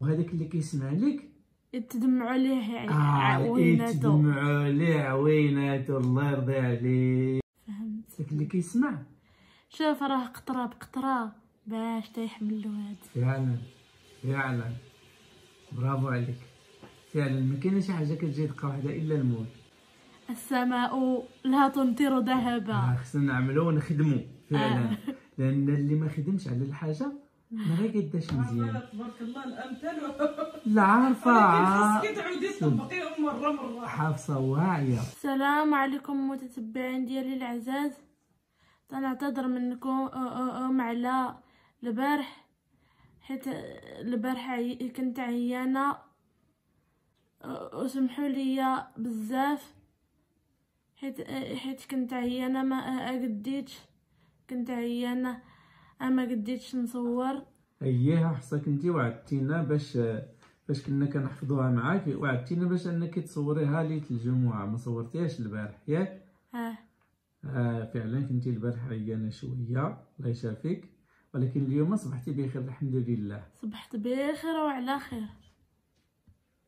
وهذاك اللي كيسمع لك؟ يتدمعوا عليه يعني آه عويناتو يتدمعوا عليه عويناتو الله يرضي عليه. فهمت. داك اللي كيسمع. شوف راه قطرة بقطرة باش تيحمل الواد. فعلا فعلا. برافو عليك. فعلا ما كاينة شي حاجة كتجي دقه واحدة إلا الموت. السماء لا تمطر ذهبا. آه خصنا نعملو ونخدمو. فعلا. آه. لأن اللي ما خدمش على الحاجة ما غيقداش مزيان. تبارك الله الأمثال. لا عارفة. ولكن خاصك ع- تعودي تطبقيهم مرة مرة. حافظه واعية. السلام عليكم متتبعين ديالي العزاز. تنعتذر منكم على البارح. حيت البارح. كنت عيانة. أ- وسمحوا لي بزاف. حيت حيت كنت عيانة ما قديتش كنت عيانة ما قديتش نصور؟ اييه حصك انت وعدتينا باش باش كنا كنحفظوها معاك. وعدتينا باش أنك تصوريها ليله الجمعة. ما صورتيهاش البارح ياك؟ آه. آه فعلا كنتي البارح عيانة شوية. الله يشافيك. ولكن اليوم أصبحتي بخير الحمد لله. صبحت بخير وعلى خير.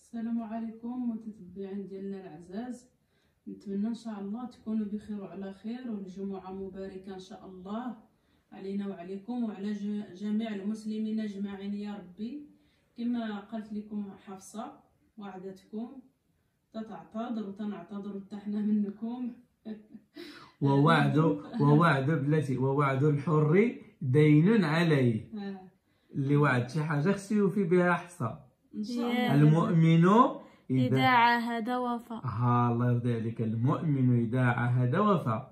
السلام عليكم متتبعين ديالنا العزاز. نتمنى إن شاء الله تكونوا بخير وعلى خير والجمعة مباركة إن شاء الله. علينا وعليكم وعلى ج- جميع المسلمين أجمعين يا ربي. كما قالت لكم حفصة وعدتكم تتعتذر وتنعتذر حتى حنا منكم. ووعد ووعد بلاتي ووعد الحر دين عليه آه، اللي وعد شي حاجة خصو يوفي بها الله. المؤمن اذا عاهد وفى ها الله يرضي عليك. المؤمن اذا عاهد وفى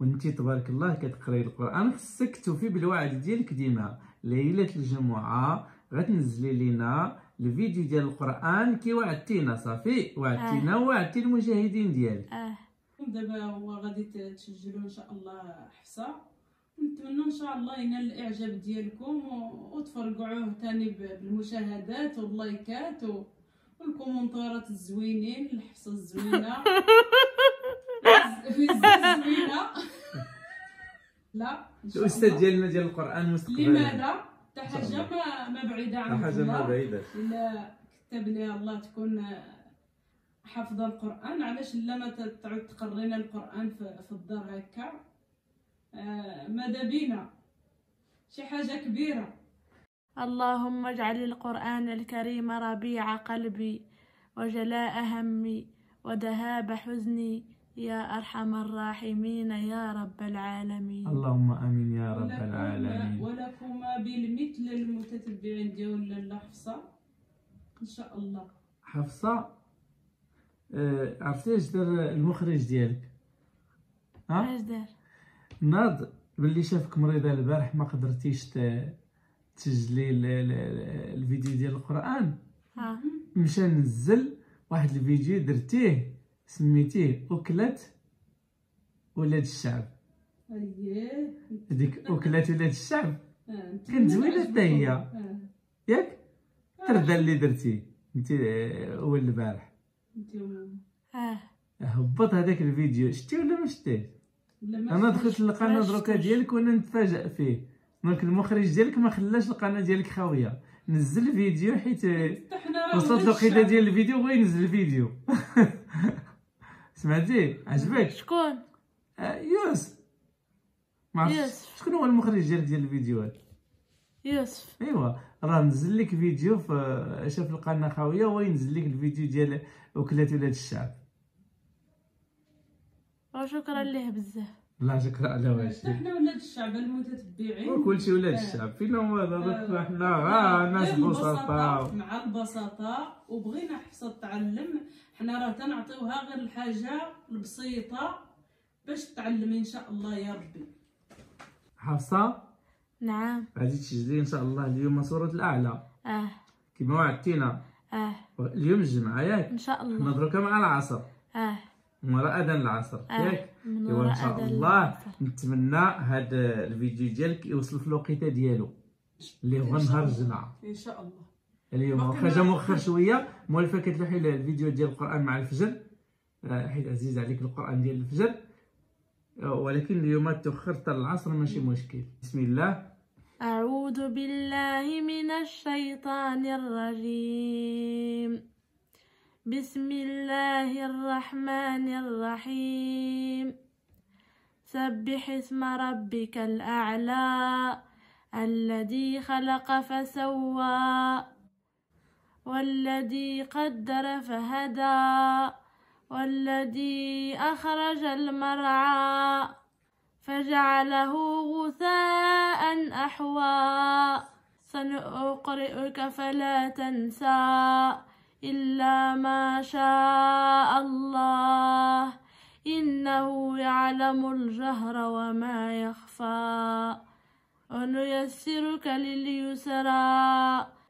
وانت تبارك الله كتقراي القرآن خصك توفي بالوعد ديالك ديما. ليلة الجمعة غتنزلي لينا الفيديو ديال القرآن كي وعدتينا صافي. وعدتينا ووعدتي المشاهدين ديالك. آه. دابا هو غادي تسجلوا إن شاء الله حفصه نتمنى إن شاء الله ينال الإعجاب ديالكم وتفرقعوه تاني ب- بالمشاهدات واللايكات و- والكومنتارات الزوينين الحفصه الزوينة. الزوينة. الأستاذ. ديالنا ديال القرآن مستقبلا. لماذا؟ حتى حاجة. ما ما بعيدة عن حاجة ما الله. بعيدة. إلا كتب لي الله تكون حافظة القرآن. علاش لا ما تعود تقرينا القرآن في, في الدار هكا؟ آه ماذا بينا؟ شي حاجة كبيرة. اللهم اجعل القرآن الكريم ربيع قلبي وجلاء همي وذهاب حزني يا أرحم الراحمين يا رب العالمين. اللهم آمين يا رب ولكم- العالمين. ولكما بالمثل المتتبعين ديال لاله حفصه إن شاء الله. حفصة آه، عرفتي اش دار المخرج ديالك؟ ها؟ اش دار ناض باللي شافك مريضة البارح ما قدرتيش ت- تسجلي ال- ال- الفيديو ديال القرآن؟ ها. مشى نزل واحد الفيديو درتيه؟ سميتيه اكلت ولاد الشعب. أييه. هذيك اكلت ولاد الشعب. آه، كانت زوينة. حتى هي. آه، ياك؟ تردا اللي درتيه أنت اول البارح ها هبط هذاك الفيديو. شتي ولا ما ما أنا. دخلت للقناة دروكا. ديالك وأنا نتفاجئ فيه. دونك المخرج ديالك ما خلاش القناة ديالك خاوية. نزل فيديو حيت وصلت الشعب. ديال الفيديو بغا ينزل الفيديو. سمعتي عجبك؟ شكون؟ آه، يوسف. ما يوسف. شكون هو المخرج ديال ديال الفيديوهات؟ يوسف. ايوا راه نزل لك فيديو في شاف القناة خاوية هو ينزل لك الفيديو ديال وكلات ولاد الشعب. وشكرا ليه بزاف. لا شكرا على واش حنا ولاد الشعب المتتبعين. وكل شيء ولاد آه. الشعب. فينا هو هذا آه، حنا غا ناس غير بسطاء. البساطة، مع البساطة وبغينا حفصة تعلم حنا راه تنعطيوها غير الحاجة البسيطة باش تعلمي إن شاء الله يا ربي. حفصة؟ نعم. غادي تسجلي إن شاء الله اليوم سوره الأعلى. آه. كما وعدتينا. آه. اليوم الجمعة ياك؟ إن شاء حنا الله دروكا مع العصر. آه. وراء اذان العصر آه. ياك؟ أيوا إن شاء الله. نتمنى هذا الفيديو ديالك يوصل في الوقيته ديالو. اللي هو نهار. الجمعة. إن شاء الله. اليوم باقي واخا جا ما- مؤخر شوية. مولفة كتلوحي الفيديو ديال القرآن مع الفجر. آه، حيت عزيز عليك القرآن ديال الفجر. آه، ولكن اليوم تأخر حتى العصر ماشي مشكل. بسم الله. أعوذ بالله من الشيطان الرجيم. بسم الله الرحمن الرحيم. سبح اسم ربك الأعلى الذي خلق فسوى. والذي قدر فهدى والذي أخرج المرعى فجعله غثاء أحوى. سنقرئك فلا تنسى إلا ما شاء الله إنه يعلم الجهر وما يخفى. ونيسرك لليسرى.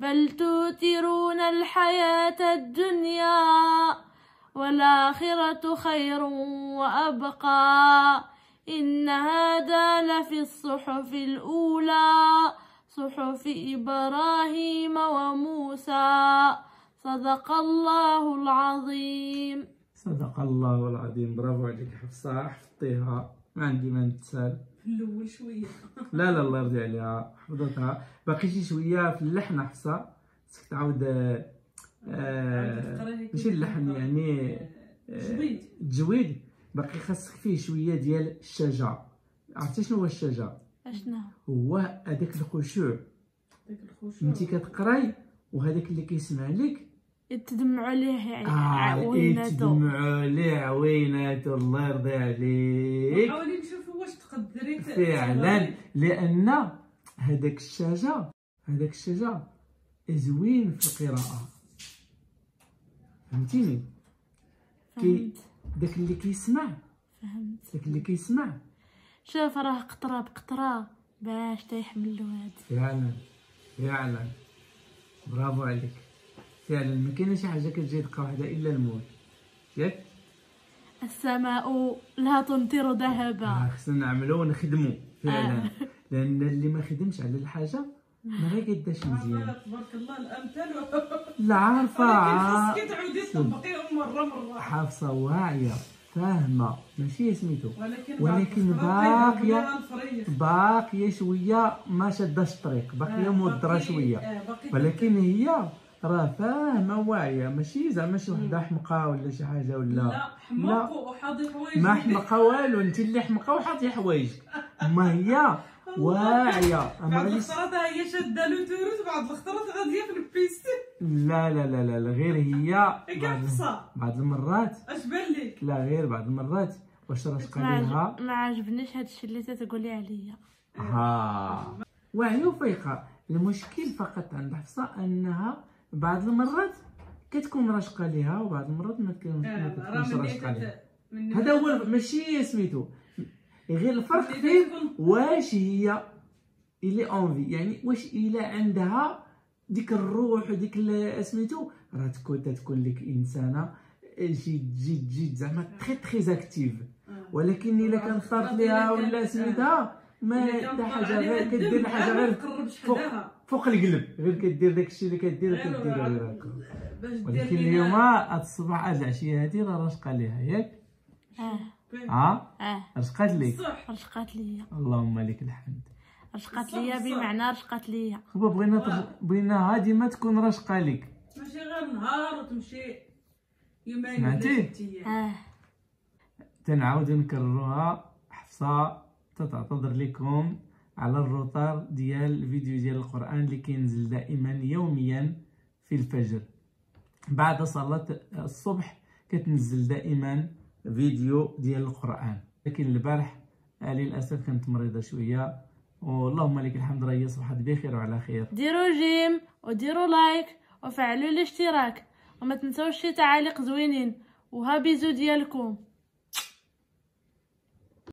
بل توترون الحياة الدنيا والآخرة خير وأبقى. إن هذا لفي الصحف الأولى صحف إبراهيم وموسى. صدق الله العظيم. صدق الله العظيم. برافو عليك حفصة. حفظتيها. ما عندي ما نتسال. الأول شوية. لا لا الله يرضي عليها. حفظتها. باقي شي شوية في اللحن حفصة خصك تعاود آه، آه، ماشي اللحن يعني آه، جويد. التجويد باقي خاصك فيه شوية ديال الشجع عرفتي شنو هو الشجع أشنا هو هذاك الخشوع. داك الخشوع. انت كتقراي وهذاك اللي كيسمع لك يتدمعوا عليه يعني آه عويناتو يتدمعوا ليه عويناتو الله يرضي عليك. حاولي نشوفوا واش تقدري فعلا لأن هذاك الشجع هذاك الشجع زوين في القراءة. فهمتيني؟ كي فهمت داك اللي كيسمع فهمت. داك اللي كيسمع. شوف راه قطرة بقطرة باش تيحمل الواد فعلا فعلا. برافو عليك. فعلا ما كاينة شي حاجة كتجي دقه واحدة إلا الموت. ياك؟ السماء لا تمطر ذهبا. آه، خصنا نعملو ونخدمو فعلا. لأن اللي ما خدمش على الحاجة ما غيقداش مزيان. تبارك الله الأمثال. لا عارفة. خاصك تطبقيهم مرة مرة. حافظه واعية فاهمة. ماشي سميتو. ولكن ولكن الفريق. باقيه شوية ما شاداش الطريق باقية آه، مودره باقي- شوية. آه، ولكن هي راه فاهمة واعية. ماشي زعما شي وحده حمقى ولا شي حاجة ولا لا حماق وحاضي حوايج. ما حمقى والو. انت اللي حمقى وحاطي حوايجك ما هي واعية. أما بعض الخطرات هي شادة له تورث بعض الخطرات غادية في البيستي لا لا لا لا, لا. غير هي بعض, كنفصى بعض المرات. اش بان لك؟ لا غير بعض المرات. واش راشقه ما ليها عجب- ما عجبنيش هادشي اللي تتقولي عليا. ها. واعيه وفيقه المشكل فقط عند حفصة أنها بعض المرات كتكون راشقة ليها وبعض المرات ما تكون- ما راه تكونش من راشقة ليها. هذا هو ماشي سميتو. غير الفرق فيه تكون- واش هي الي en vie يعني واش إلى عندها ديك الروح وديك سميتو؟ راه تكون تكون لك إنسانة جد جد جد زعما تري تري active ولكن إلا كان صارت ليها ولا سميتها ما حتى حاجة غير كدير حاجة غير فوق فوق القلب غير كدير داك الشيء اللي كدير كدير غير هكا ولكن اليوم هاد الصباح هاد العشية هادي راه راشقه ليها؟ ياك؟ آه. ها آه؟ رشقات لك صح رشقات ليا. اللهم لك الحمد. رشقات ليا. بمعنى رشقات ليا. خبا بغينا. بغيناها ديما تكون راشقه لك ماشي غير نهار وتمشي. يومين سمعتي؟ ولا ست أيام. آه. تنعاودو نكرروها حفصة. تتعتذر لكم على الروتار ديال الفيديو ديال القرآن اللي كينزل دائما يوميا في الفجر. بعد صلاة الصبح كتنزل دائما فيديو ديال القرآن. لكن البارح آه، للأسف كنت مريضة شوية. واللهم لك الحمد راه هي صبحت بخير وعلى خير. ديروا j'aime وديروا like وفعلوا الاشتراك. وما تنسوش شي تعاليق زوينين. وها bisou ديالكم.